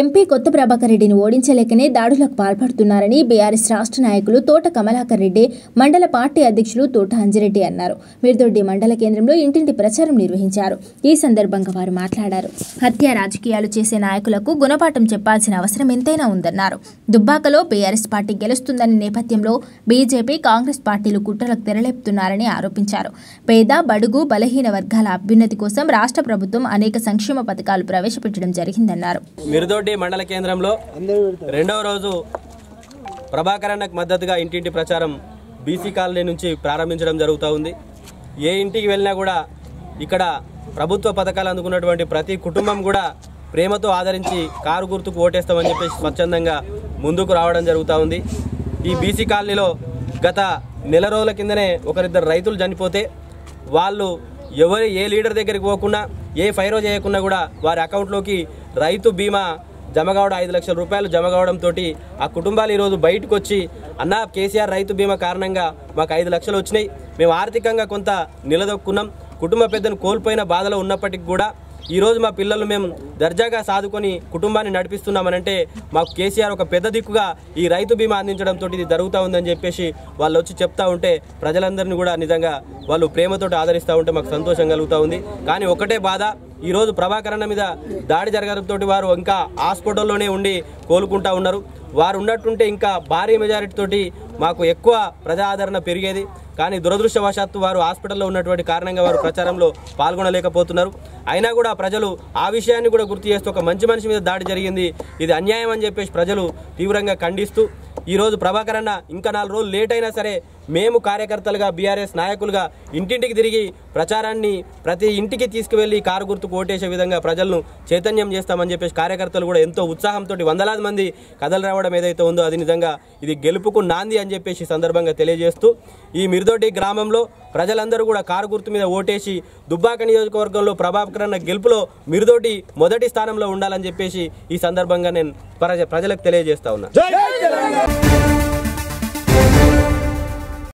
MP కొత్త ప్రభాకర్ రెడ్డిని ఓడించలేకనే దాడులకు పాల్పడుతున్నారని బీఆర్ఎస్ రాష్ట్ర నాయకులు తోట కమలాకర్ రెడ్డి మండల పార్టీ అధ్యక్షులు తోట అంజిరెడ్డి అన్నారు. మిర్దొడ్డి మండల కేంద్రంలో ఇంటింటి ప్రచారం నిర్వహించారు. ఈ సందర్భంగా వారు మాట్లాడారు. హత్య రాజకీయాలు చేసే నాయకులకు గుణపాఠం చెప్పాల్సిన అవసరం ఎంతైనా ఉందన్నారు. దుబ్బాకలో బీఆర్ఎస్ పార్టీ గెలుస్తుందనే నేపథ్యంలో బీజేపీ కాంగ్రెస్ పార్టీలు కుట్రలకు తెరలేపుతున్నారని ఆరోపించారు. పేద బడుగు బలహీన వర్గాల అభ్యున్నతి కోసం రాష్ట్ర ప్రభుత్వం అనేక సంక్షేమ పథకాలు ప్రవేశపెట్టడం జరిగిందన్నారు. మిరుదొడ్డి మండల కేంద్రంలో రెండవ రోజు ప్రభాకర్ అన్నకు మద్దతుగా ఇంటింటి ప్రచారం బీసీ కాలనీ నుంచి ప్రారంభించడం జరుగుతూ ఉంది. ఏ ఇంటికి వెళ్ళినా కూడా ఇక్కడ ప్రభుత్వ పథకాలు అందుకున్నటువంటి ప్రతి కుటుంబం కూడా ప్రేమతో ఆదరించి కారు గుర్తుకు ఓటేస్తామని చెప్పేసి స్వచ్ఛందంగా ముందుకు రావడం జరుగుతూ ఉంది. ఈ బీసీ కాలనీలో గత నెల రోజుల కిందనే ఒకరిద్దరు రైతులు చనిపోతే వాళ్ళు ఎవరు ఏ లీడర్ దగ్గరికి పోకుండా ఏ ఫైరో చేయకుండా కూడా వారి అకౌంట్లోకి రైతు బీమా జమ కావడం ఐదు లక్షల రూపాయలు జమ కావడంతో ఆ కుటుంబాలు ఈరోజు బయటకు వచ్చి అన్న కేసీఆర్ రైతు బీమా కారణంగా మాకు ఐదు లక్షలు వచ్చినాయి. మేము ఆర్థికంగా కొంత నిలదొక్కున్నాం. కుటుంబ పెద్దను కోల్పోయిన బాధలో ఉన్నప్పటికీ కూడా ఈరోజు మా పిల్లలు మేము దర్జాగా సాదుకొని కుటుంబాన్ని నడిపిస్తున్నామనంటే మాకు కేసీఆర్ ఒక పెద్ద దిక్కుగా ఈ రైతు బీమా అందించడంతో ఇది జరుగుతూ ఉందని చెప్పేసి వాళ్ళు వచ్చి చెప్తా ఉంటే ప్రజలందరినీ కూడా నిజంగా వాళ్ళు ప్రేమతో ఆదరిస్తూ ఉంటే మాకు సంతోషం కలుగుతూ ఉంది. కానీ ఒకటే బాధ ఈరోజు ప్రభాకరణ మీద దాడి జరగడంతో వారు ఇంకా హాస్పిటల్లోనే ఉండి కోలుకుంటా ఉన్నారు. వారు ఉన్నట్టుంటే ఇంకా భారీ మెజారిటీ తోటి మాకు ఎక్కువ ప్రజా ఆదరణ పెరిగేది. కానీ దురదృష్టవశాత్తు వారు హాస్పిటల్లో ఉన్నటువంటి కారణంగా వారు ప్రచారంలో పాల్గొనలేకపోతున్నారు. అయినా కూడా ప్రజలు ఆ విషయాన్ని కూడా గుర్తు చేస్తూ ఒక మంచి మనిషి మీద దాడి జరిగింది. ఇది అన్యాయం అని చెప్పేసి ప్రజలు తీవ్రంగా ఖండిస్తూ ఈరోజు ప్రభాకర్ అన్న ఇంకా నాలుగు రోజులు లేట్ అయినా సరే మేము కార్యకర్తలుగా బీఆర్ఎస్ నాయకులుగా ఇంటింటికి తిరిగి ప్రచారాన్ని ప్రతి ఇంటికి తీసుకువెళ్ళి కారు గుర్తుకు ఓటేసే విధంగా ప్రజలను చైతన్యం చేస్తామని చెప్పేసి కార్యకర్తలు కూడా ఎంతో ఉత్సాహంతో వందలాది మంది కథలు రావడం ఏదైతే ఉందో అది నిజంగా ఇది గెలుపుకు నాంది అని చెప్పేసి సందర్భంగా తెలియజేస్తూ ఈ మిర్దోటి గ్రామంలో ప్రజలందరూ కూడా కారు గుర్తు మీద ఓటేసి దుబ్బాక నియోజకవర్గంలో ప్రభాకర్ అన్న గెలుపులో మిరుదోటి మొదటి స్థానంలో ఉండాలని చెప్పేసి ఈ సందర్భంగా నేను ప్రజ ప్రజలకు తెలియజేస్తా ఉన్నా. Yeah.